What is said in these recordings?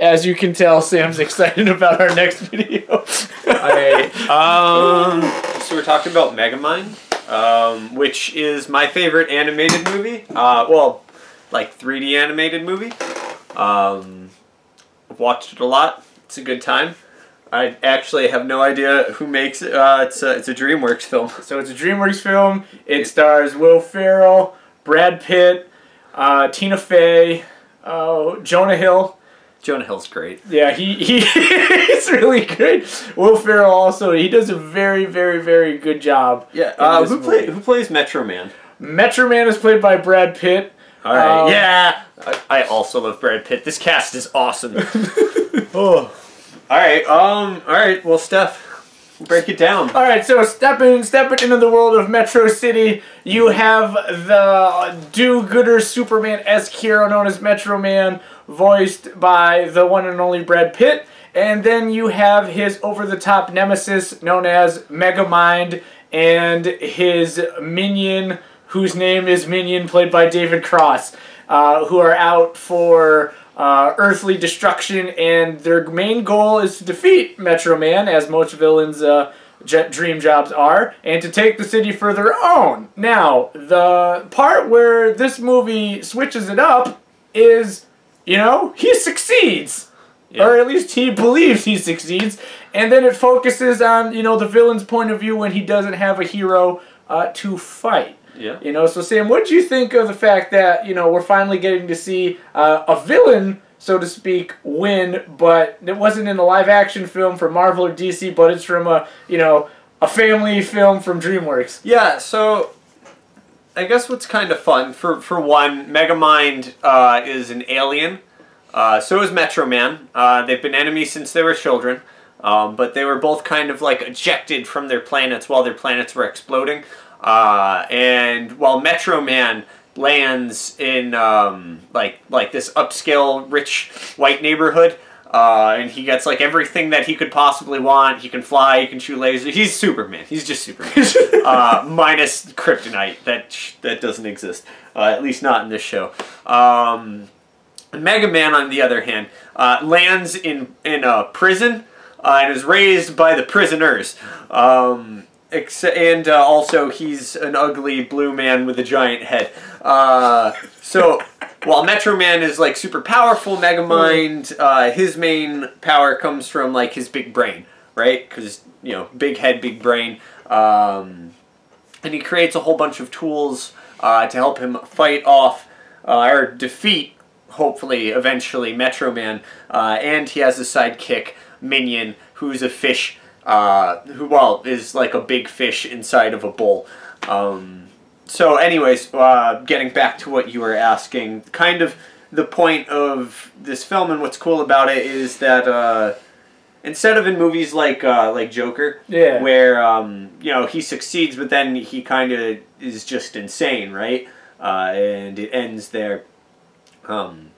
as you can tell, Sam's excited about our next video. Alright, um, so we're talking about Megamind, um, which is my favorite animated movie. Uh, well, like 3D animated movie. Um, I've watched it a lot. It's a good time. I actually have no idea who makes it. Uh, it's a, it's a DreamWorks film. So it's a DreamWorks film. It stars Will Ferrell, Brad Pitt, uh, Tina Fey, uh, Jonah Hill. Jonah Hill's great. Yeah, he, he he's really good. Will Ferrell also he does a very very very good job. Yeah. Uh, who play Who plays Metro Man? Metro Man is played by Brad Pitt. All right. Um, yeah. I, I also love Brad Pitt. This cast is awesome. oh. All right. Um. All right. Well, Steph, break it down. All right, so stepping stepping into the world of Metro City, you have the do-gooder Superman-esque hero known as Metro Man, voiced by the one and only Brad Pitt, and then you have his over-the-top nemesis known as Megamind, and his minion, whose name is Minion, played by David Cross, uh, who are out for uh, earthly destruction, and their main goal is to defeat Metro Man, as most villains' uh, jet dream jobs are, and to take the city for their own. Now, the part where this movie switches it up is, you know, he succeeds. Yeah. Or at least he believes he succeeds. And then it focuses on, you know, the villain's point of view when he doesn't have a hero uh, to fight. Yeah. You know, so Sam, what do you think of the fact that you know we're finally getting to see uh, a villain, so to speak, win, but it wasn't in a live action film from Marvel or DC, but it's from a you know a family film from DreamWorks. Yeah. So. I guess what's kind of fun for for one, Megamind uh, is an alien. Uh, so is Metro Man. Uh, they've been enemies since they were children, um, but they were both kind of like ejected from their planets while their planets were exploding. Uh, and while Metro Man lands in um, like like this upscale rich white neighborhood, uh, and he gets like everything that he could possibly want. He can fly. He can shoot lasers. He's Superman. He's just Superman, uh, minus kryptonite that that doesn't exist. Uh, at least not in this show. Um, Mega Man, on the other hand, uh, lands in in a prison uh, and is raised by the prisoners. Um, and uh, also, he's an ugly blue man with a giant head. Uh, so, while Metro Man is like super powerful, Megamind, uh, his main power comes from like his big brain, right? Because you know, big head, big brain. Um, and he creates a whole bunch of tools uh, to help him fight off uh, or defeat, hopefully, eventually, Metro Man. Uh, and he has a sidekick, Minion, who's a fish, uh, who, well, is like a big fish inside of a bowl. Um, so, anyways, uh, getting back to what you were asking, kind of the point of this film and what's cool about it is that uh, instead of in movies like uh, like Joker, Yeah. where um, you know he succeeds, but then he kind of is just insane, right? Uh, and it ends there. Um,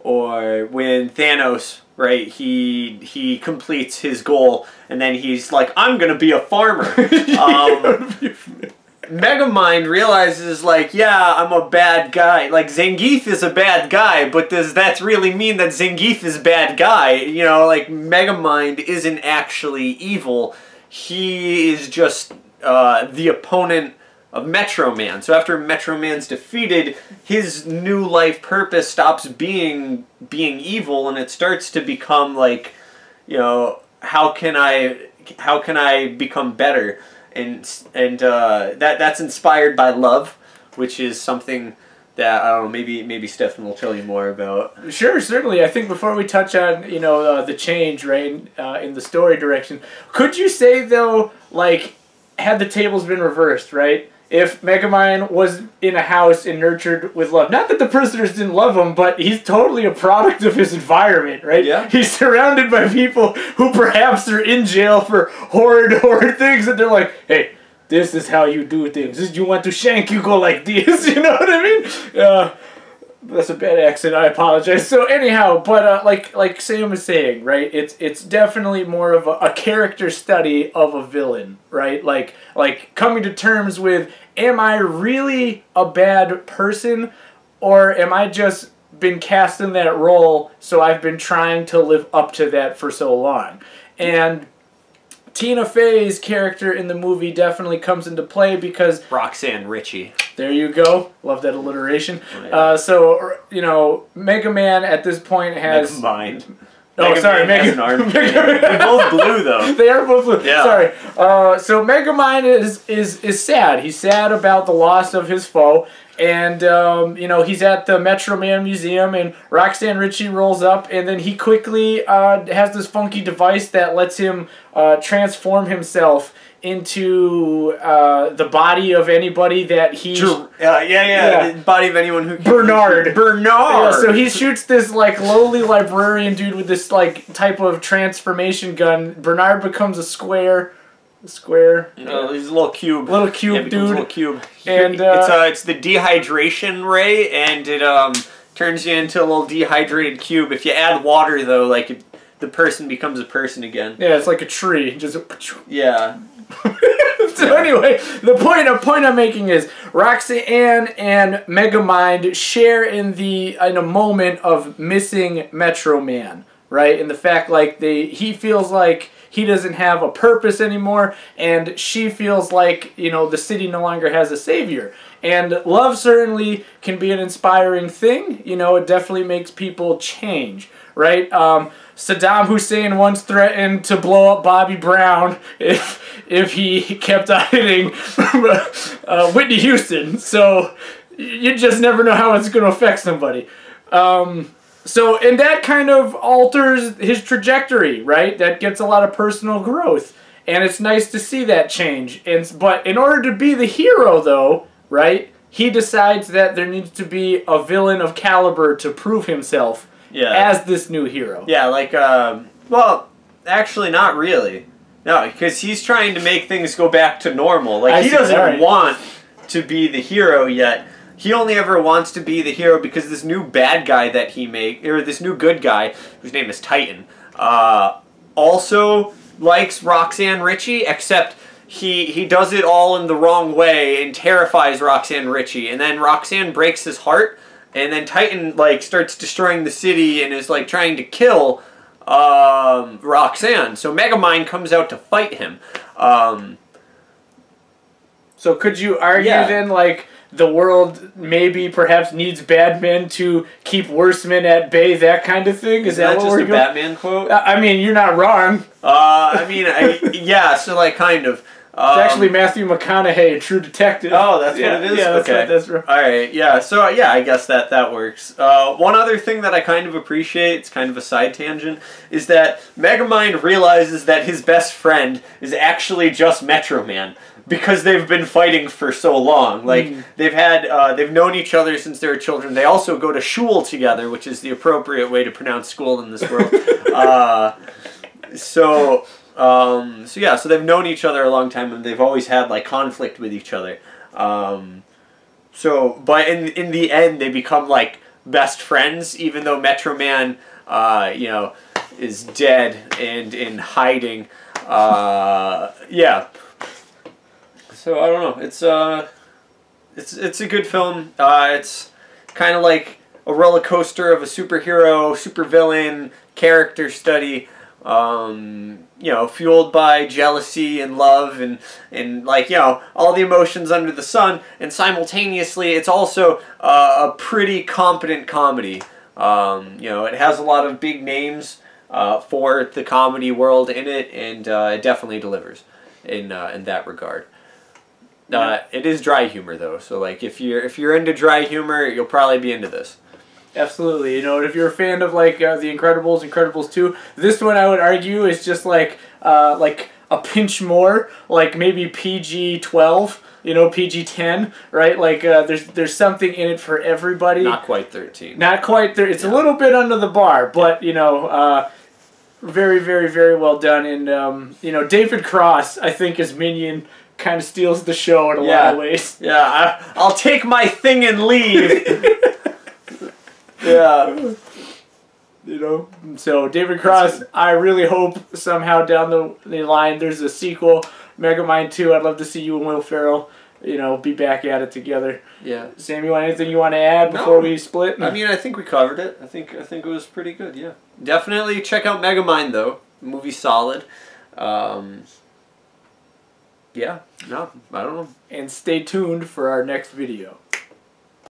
or when Thanos, right? He he completes his goal, and then he's like, "I'm gonna be a farmer." um, Megamind realizes, like, yeah, I'm a bad guy. Like, Zangief is a bad guy, but does that really mean that Zangief is bad guy? You know, like, Megamind isn't actually evil. He is just uh, the opponent of Metro Man. So after Metro Man's defeated, his new life purpose stops being being evil, and it starts to become like, you know, how can I how can I become better? And and uh, that that's inspired by love, which is something that I don't know. Maybe maybe Stefen will tell you more about. Sure, certainly. I think before we touch on you know uh, the change right uh, in the story direction, could you say though like had the tables been reversed right? If Megamind was in a house and nurtured with love, not that the prisoners didn't love him, but he's totally a product of his environment, right? Yeah. He's surrounded by people who perhaps are in jail for horrid, horrid things, and they're like, hey, this is how you do things. You want to shank, you go like this. You know what I mean? Uh, that's a bad accent. I apologize. So anyhow, but uh, like like Sam was saying, right? It's it's definitely more of a, a character study of a villain, right? Like like coming to terms with, am I really a bad person, or am I just been cast in that role, so I've been trying to live up to that for so long. And Tina Fey's character in the movie definitely comes into play because Roxanne Ritchie. there you go. Love that alliteration. Oh, yeah. Uh, so you know, Mega Man at this point has. Combined. Oh, Mega sorry, Mega. an arm. Mega- They're both blue though. they are both blue. Yeah. Sorry. Uh, so Megamind is is is sad. He's sad about the loss of his foe, and um, you know he's at the Metro Man Museum, and Roxanne Ritchie rolls up, and then he quickly uh, has this funky device that lets him uh, transform himself into uh, the body of anybody that he. Uh, yeah, yeah, Yeah. The body of anyone who Bernard. Bernard. Yeah, so he shoots this like lowly librarian dude with this like type of transformation gun. Bernard becomes a square, a square, Oh, he's a little cube. little cube Yeah, dude. little cube. And, uh, it's uh, it's the dehydration ray, and it um turns you into a little dehydrated cube. If you add water though, like it, the person becomes a person again. Yeah, it's like a tree. Just Yeah. so anyway, the point the point I'm making is Roxanne and Megamind share in the in a moment of missing Metro Man, right? And the fact like they he feels like he doesn't have a purpose anymore, and she feels like you know the city no longer has a savior. And love certainly can be an inspiring thing. You know, it definitely makes people change, right? Um, Saddam Hussein once threatened to blow up Bobby Brown if if he kept auditing uh, Whitney Houston. So you just never know how it's going to affect somebody. Um, so and that kind of alters his trajectory, right? That gets a lot of personal growth, and it's nice to see that change. And but in order to be the hero, though, right? He decides that there needs to be a villain of caliber to prove himself Yeah. as this new hero. Yeah, like, um, well, actually, not really. No, because he's trying to make things go back to normal. Like, I he see, doesn't alright. want to be the hero yet. He only ever wants to be the hero because this new bad guy that he make, or this new good guy, whose name is Titan, uh, also likes Roxanne Ritchie, except he he does it all in the wrong way and terrifies Roxanne Ritchie, and then Roxanne breaks his heart, and then Titan like starts destroying the city and is like trying to kill um, Roxanne. So Megamind comes out to fight him. Um, So could you argue Yeah. then like the world maybe perhaps needs bad men to keep worse men at bay, that kind of thing? Is, is that what just a going? Batman quote? I I mean, you're not wrong. Uh, I mean, I, yeah. So like, kind of. Um, It's actually Matthew McConaughey, True Detective. Oh, that's yeah, what it is. Yeah, that's okay. right. That's right. All right. Yeah. So yeah, I guess that that works. Uh, one other thing that I kind of appreciate, it's kind of a side tangent, is that Megamind realizes that his best friend is actually just Metro Man because they've been fighting for so long. Like Mm. they've had, uh, they've known each other since they were children. They also go to shul together, which is the appropriate way to pronounce school in this world. uh, so um, so yeah, so they've known each other a long time, and they've always had like conflict with each other. Um, so, but in in the end, they become like best friends, even though Metro Man, uh, you know, is dead and in hiding. Uh, yeah. So I don't know. It's uh, it's it's a good film. Uh, it's kind of like a roller coaster of a superhero, supervillain character study. Um, you know, fueled by jealousy and love and and like you know all the emotions under the sun. And simultaneously, it's also uh, a pretty competent comedy. Um, you know, it has a lot of big names uh, for the comedy world in it, and uh, it definitely delivers in uh, in that regard. Uh, it is dry humor though, so like if you're if you're into dry humor, you'll probably be into this. Absolutely. You know, if you're a fan of like uh, the Incredibles, Incredibles two, this one I would argue is just like uh, like a pinch more, like maybe PG twelve. You know, PG ten, right? Like uh, there's there's something in it for everybody. Not quite thirteen. Not quite there. It's a little bit under the bar, but you know, uh, very, very, very well done. And um, you know, David Cross, I think, as Minion, kind of steals the show in a lot of ways. Yeah, I, I'll take my thing and leave. yeah. You know, so David Cross, I really hope somehow down the, the line there's a sequel, Megamind two. I'd love to see you and Will Ferrell you know, be back at it together. Yeah. Sam, you want anything you want to add before No. we split? I mean, I think we covered it. I think I think it was pretty good. Yeah. Definitely check out Megamind though. The movie's solid. Um, yeah. No, I don't know. and stay tuned for our next video.